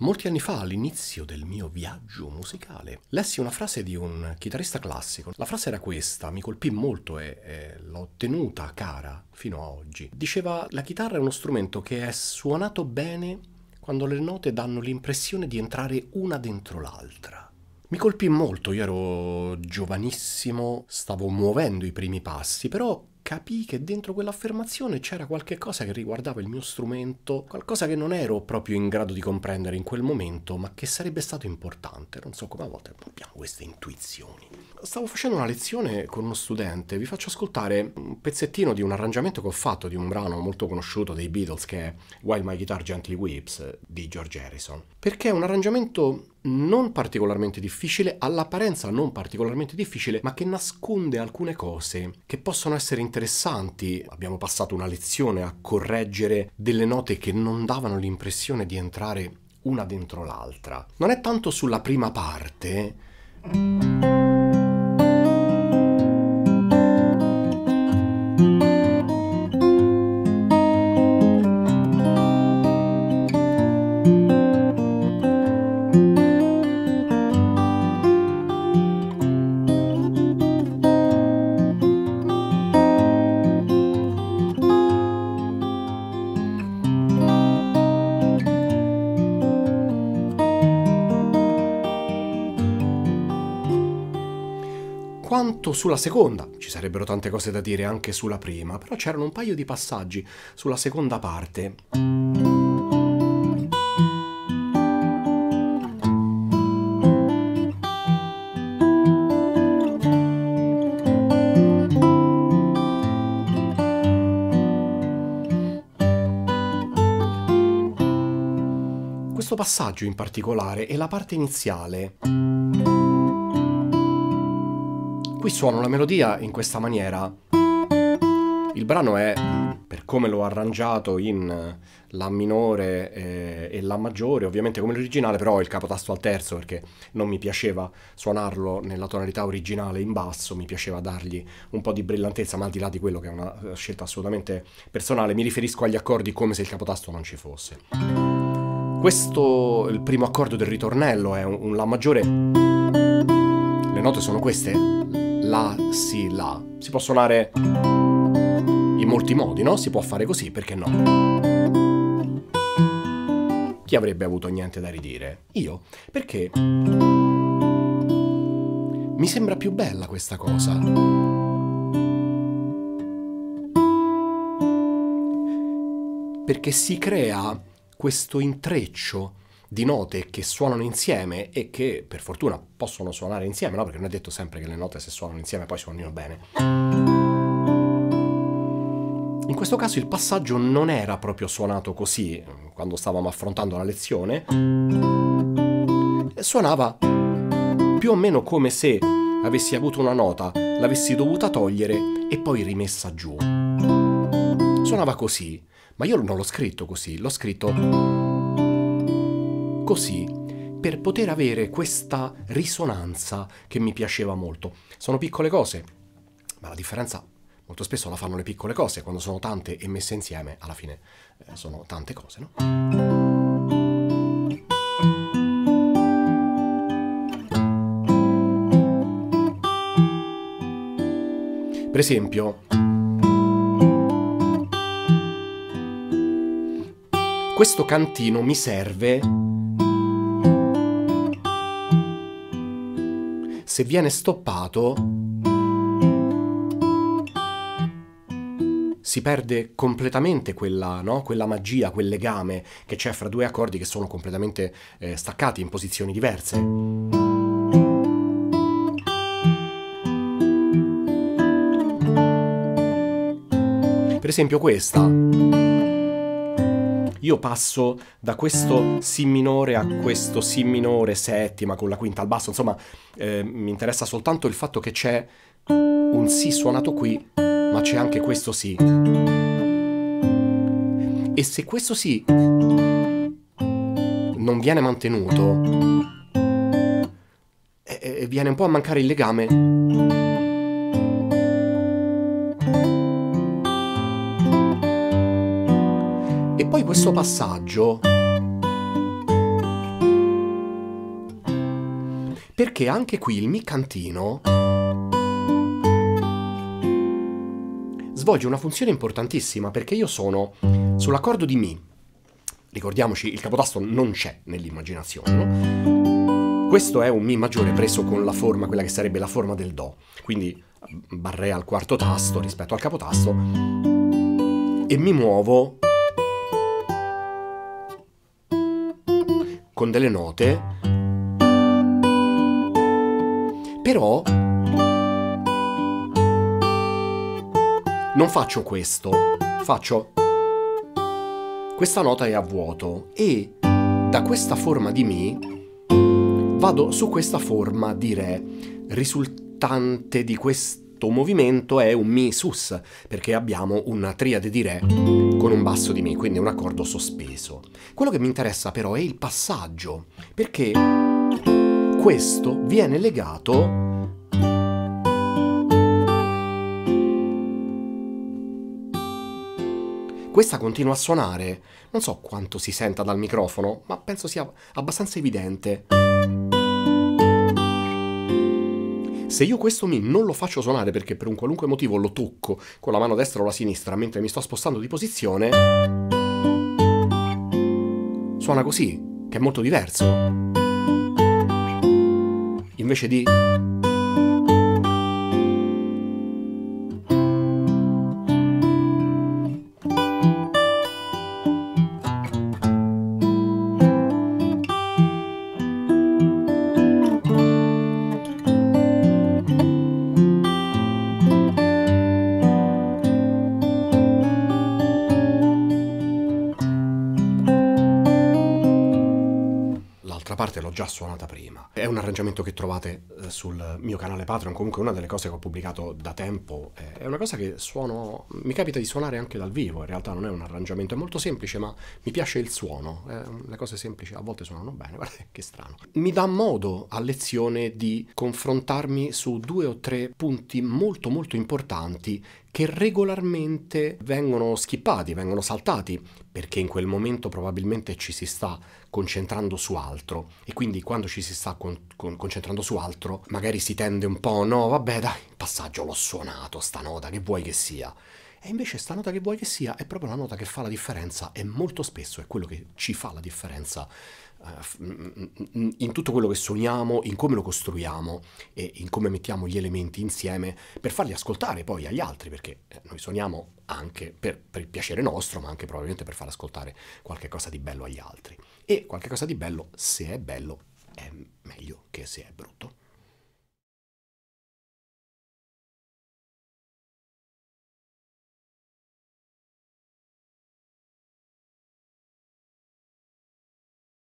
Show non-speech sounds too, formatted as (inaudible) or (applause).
Molti anni fa, all'inizio del mio viaggio musicale, lessi una frase di un chitarrista classico. La frase era questa, mi colpì molto e, e l'ho tenuta cara fino ad oggi. Diceva, la chitarra è uno strumento che è suonato bene quando le note danno l'impressione di entrare una dentro l'altra. Mi colpì molto, io ero giovanissimo, stavo muovendo i primi passi, però capii che dentro quell'affermazione c'era qualche cosa che riguardava il mio strumento, qualcosa che non ero proprio in grado di comprendere in quel momento, ma che sarebbe stato importante. Non so come a volte abbiamo queste intuizioni. Stavo facendo una lezione con uno studente, vi faccio ascoltare un pezzettino di un arrangiamento che ho fatto di un brano molto conosciuto dei Beatles che è While My Guitar Gently Weeps di George Harrison. Perché è un arrangiamento non particolarmente difficile, all'apparenza non particolarmente difficile, ma che nasconde alcune cose che possono essere interessanti. Abbiamo passato una lezione a correggere delle note che non davano l'impressione di entrare una dentro l'altra. Non è tanto sulla prima parte. Quanto sulla seconda. Ci sarebbero tante cose da dire anche sulla prima, però c'erano un paio di passaggi sulla seconda parte. Questo passaggio in particolare è la parte iniziale. Qui suono la melodia in questa maniera. Il brano è, per come l'ho arrangiato, in La minore e, e La maggiore, ovviamente come l'originale, però il capotasto al terzo perché non mi piaceva suonarlo nella tonalità originale in basso, mi piaceva dargli un po' di brillantezza, ma al di là di quello che è una scelta assolutamente personale, mi riferisco agli accordi come se il capotasto non ci fosse. Questo, il primo accordo del ritornello, è un, un La maggiore. Le note sono queste, la, si, la. Si può suonare in molti modi, no? Si può fare così, perché no? Chi avrebbe avuto niente da ridire? Io. Perché mi sembra più bella questa cosa. Perché si crea questo intreccio di note che suonano insieme e che per fortuna possono suonare insieme, no? Perché non è detto sempre che le note se suonano insieme poi suonino bene. In questo caso il passaggio non era proprio suonato così quando stavamo affrontando la lezione, suonava più o meno come se avessi avuto una nota, l'avessi dovuta togliere e poi rimessa giù. Suonava così, ma io non l'ho scritto così, l'ho scritto così per poter avere questa risonanza che mi piaceva molto. Sono piccole cose, ma la differenza molto spesso la fanno le piccole cose, quando sono tante e messe insieme, alla fine eh, sono tante cose, no? Per esempio, questo cantino mi serve se viene stoppato si perde completamente quella, no? quella, magia, quel legame che c'è fra due accordi che sono completamente eh, staccati in posizioni diverse. Per esempio questa io passo da questo Si minore a questo Si minore settima con la quinta al basso, insomma eh, mi interessa soltanto il fatto che c'è un Si suonato qui, ma c'è anche questo Si. E se questo Si non viene mantenuto, e, e viene un po' a mancare il legame poi questo passaggio perché anche qui il mi cantino svolge una funzione importantissima perché io sono sull'accordo di mi. Ricordiamoci, il capotasto non c'è nell'immaginazione, no? Questo è un mi maggiore preso con la forma, quella che sarebbe la forma del do. Quindi barré al quarto tasto rispetto al capotasto e mi muovo con delle note, però non faccio questo, faccio questa nota è a vuoto e da questa forma di Mi vado su questa forma di Re, risultante di questo movimento è un Mi sus, perché abbiamo una triade di Re con un basso di Mi, quindi un accordo sospeso. Quello che mi interessa però è il passaggio, perché questo viene legato Questa continua a suonare, non so quanto si senta dal microfono, ma penso sia abbastanza evidente. Se io questo Mi non lo faccio suonare perché per un qualunque motivo lo tocco con la mano destra o la sinistra mentre mi sto spostando di posizione, suona così, che è molto diverso. Invece di... parte l'ho già suonata prima. È un arrangiamento che trovate eh, sul mio canale Patreon, comunque una delle cose che ho pubblicato da tempo. È una cosa che suono, mi capita di suonare anche dal vivo, in realtà non è un arrangiamento, è molto semplice, ma mi piace il suono. le cose semplici a volte suonano bene, (laughs) guardate che strano. Mi dà modo a lezione di confrontarmi su due o tre punti molto molto importanti che regolarmente vengono skippati, vengono saltati, perché in quel momento probabilmente ci si sta concentrando su altro e quindi quando ci si sta con, con, concentrando su altro magari si tende un po', no vabbè dai, il passaggio l'ho suonato, sta nota, che vuoi che sia? E invece sta nota che vuoi che sia è proprio la nota che fa la differenza e molto spesso è quello che ci fa la differenza uh, in tutto quello che suoniamo, in come lo costruiamo e in come mettiamo gli elementi insieme per farli ascoltare poi agli altri, perché eh, noi suoniamo anche per, per il piacere nostro, ma anche probabilmente per far ascoltare qualche cosa di bello agli altri. E qualche cosa di bello, se è bello, è meglio che se è brutto.